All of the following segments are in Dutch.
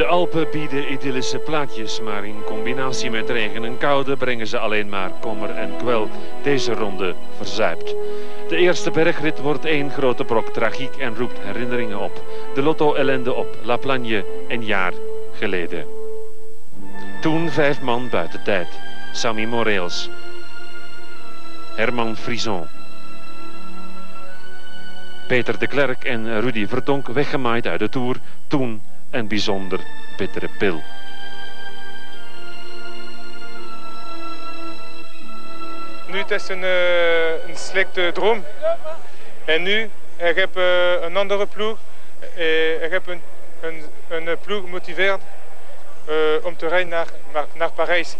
De Alpen bieden idyllische plaatjes, maar in combinatie met regen en koude brengen ze alleen maar kommer en kwel. Deze ronde verzuipt. De eerste bergrit wordt één grote brok tragiek en roept herinneringen op. De lotto-ellende op La Plagne een jaar geleden. Toen vijf man buiten tijd. Sammy Moreels. Herman Frison. Peter de Klerk en Rudy Verdonk weggemaaid uit de Tour. Toen een bijzonder bittere pil. Nu het is een, uh, een slechte droom. En nu, ik heb uh, een andere ploeg. Uh, ik heb een, een, een ploeg gemotiveerd om te rijden naar, naar Parijs.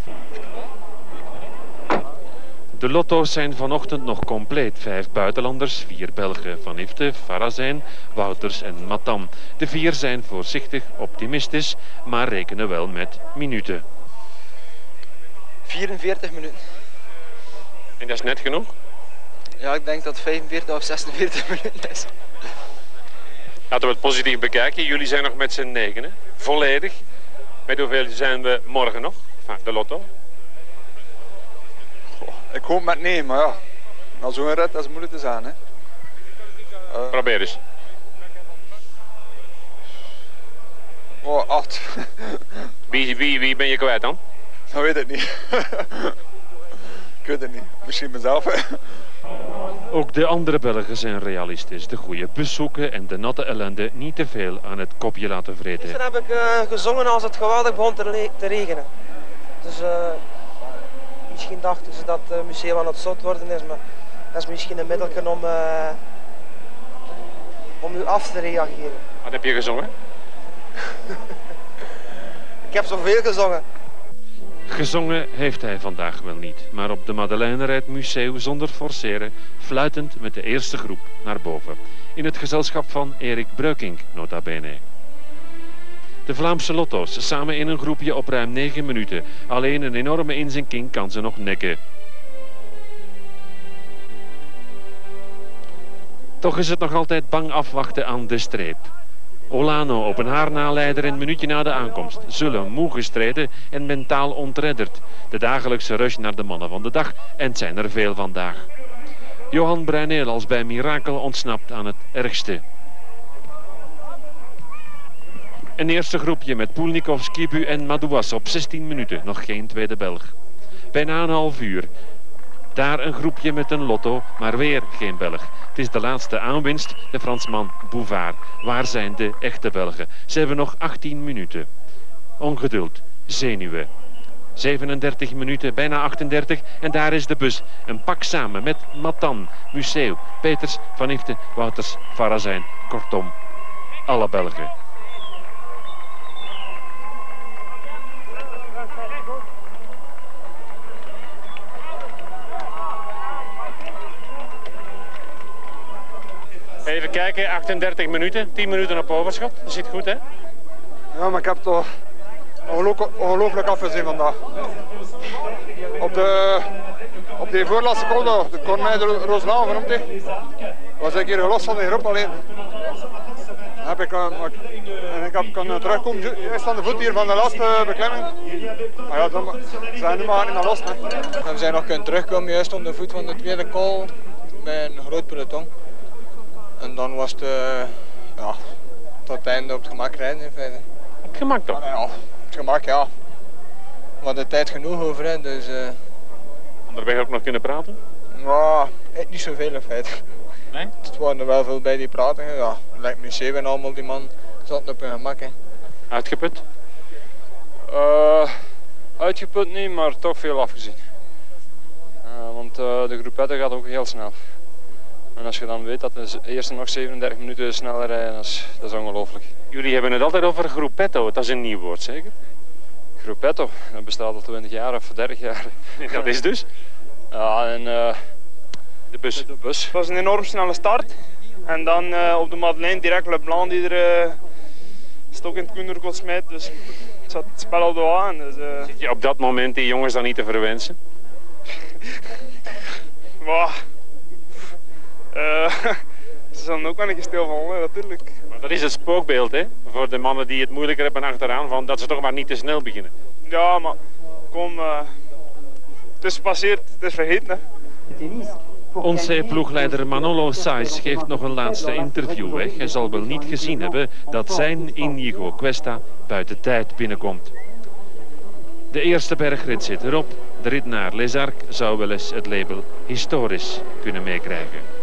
De lotto's zijn vanochtend nog compleet. Vijf buitenlanders, vier Belgen van Ifte, Farazijn, Wouters en Matan. De vier zijn voorzichtig optimistisch, maar rekenen wel met minuten. 44 minuten. En dat is net genoeg? Ja, ik denk dat het 45 of 46 minuten is. Laten we het positief bekijken. Jullie zijn nog met z'n negenen. Volledig. Met hoeveel zijn we morgen nog? Enfin, de lotto. Ik hoop met nee, maar ja. Na zo'n rit dat is moeilijk te zijn. Hè. Uh, Probeer eens. Oh, acht. wie, wie, wie ben je kwijt dan? Dat weet ik niet. ik weet het niet. Misschien mezelf. Ook de andere Belgen zijn realistisch. De goede bus zoeken en de natte ellende niet te veel aan het kopje laten vreten. Gisteren heb ik uh, gezongen als het geweldig begon te, te regenen. Dus... Uh... Misschien dachten ze dat het museum aan het zot worden is, maar dat is misschien een middeltje om, uh, om u af te reageren. Wat heb je gezongen? Ik heb zoveel gezongen. Gezongen heeft hij vandaag wel niet, maar op de Madeleine rijdt Museu zonder forceren, fluitend met de eerste groep naar boven. In het gezelschap van Erik Breukink, nota bene. De Vlaamse lotto's samen in een groepje op ruim 9 minuten. Alleen een enorme inzinking kan ze nog nekken. Toch is het nog altijd bang afwachten aan de streep. Olano op een haarnaleider een minuutje na de aankomst. Zullen moe gestreden en mentaal ontredderd. De dagelijkse rush naar de mannen van de dag en het zijn er veel vandaag. Johan Bruineel als bij mirakel ontsnapt aan het ergste. Een eerste groepje met Poelnikov, Skibu en Madouas op 16 minuten. Nog geen tweede Belg. Bijna een half uur. Daar een groepje met een lotto, maar weer geen Belg. Het is de laatste aanwinst, de Fransman Bouvard. Waar zijn de echte Belgen? Ze hebben nog 18 minuten. Ongeduld, zenuwen. 37 minuten, bijna 38 en daar is de bus. Een pak samen met Matan, Museu, Peters, Van Ifte, Wouters, Farazijn. Kortom, alle Belgen. Even kijken, 38 minuten, 10 minuten op overschot. Dat zit goed, hè? Ja, maar ik heb toch ongelooflijk afgezien vandaag. Op de, op die voorlaatste seconde, de Corneille de Rooslaan genoemd, was ik hier gelost van de groep alleen. Heb ik, uh, en ik heb kunnen terugkomen, eerst aan de voet hier van de laatste beklimming. Maar ja, dan zijn nu maar niet meer los. Hè. we zijn nog kunnen terugkomen juist op de voet van de tweede call bij een groot peloton. En dan was het, uh, ja, tot het einde op het gemak rijden in feite. Op het gemak toch? Ja, op het gemak ja. We hadden tijd genoeg over, hè, dus... Uh... Onderweg ook nog kunnen praten? Ja, niet zoveel in feite. Nee? Het waren er wel veel bij die praten. Ja, lijkt me zeven en allemaal die man zat op hun gemak. Hè. Uitgeput? Uh, uitgeput niet, maar toch veel afgezien. Uh, want uh, de groepette gaat ook heel snel. En als je dan weet dat de eerste nog 37 minuten sneller rijden, dat is, dat is ongelooflijk. Jullie hebben het altijd over groepetto, dat is een nieuw woord zeker? Groepetto, dat bestaat al 20 jaar of 30 jaar. dat is dus? Ja, en uh, de bus. De bus. Het was een enorm snelle start. En dan uh, op de Madeleine direct Leblanc die er uh, stok in het koender kon smijten. Dus het zat het spel op de aan. Dus, uh... Zit je op dat moment die jongens dan niet te verwensen? wow. Uh, ze zullen ook wel een keer stilvallen, hè, natuurlijk. Maar dat is het spookbeeld hè, voor de mannen die het moeilijker hebben achteraan, van dat ze toch maar niet te snel beginnen. Ja, maar kom, eh, het is gepasseerd, het is vergeten. Hè. Onze ploegleider Manolo Sais geeft nog een laatste interview weg. Hij zal wel niet gezien hebben dat zijn Inigo Cuesta buiten tijd binnenkomt. De eerste bergrit zit erop. De rit naar Les Arcs zou wel eens het label historisch kunnen meekrijgen.